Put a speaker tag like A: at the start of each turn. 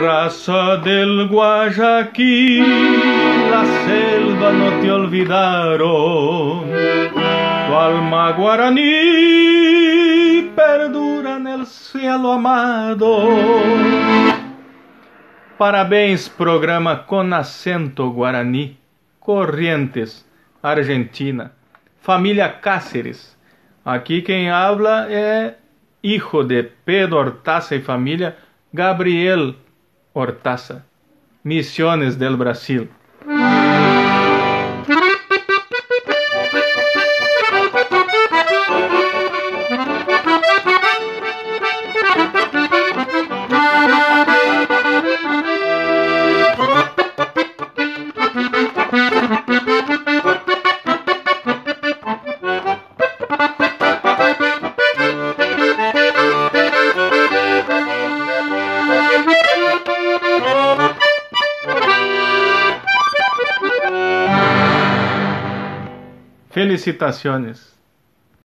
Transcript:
A: Raza del Guayaquil, la selva no te olvidaron. Tu alma guaraní perdura en el cielo amado. Parabéns, programa com acento Guarani, Corrientes, Argentina, família Cáceres. Aqui quem habla é hijo de Pedro Hortaça e família, Gabriel Hortaça, Misiones del Brasil. Felicitaciones.